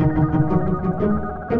Thank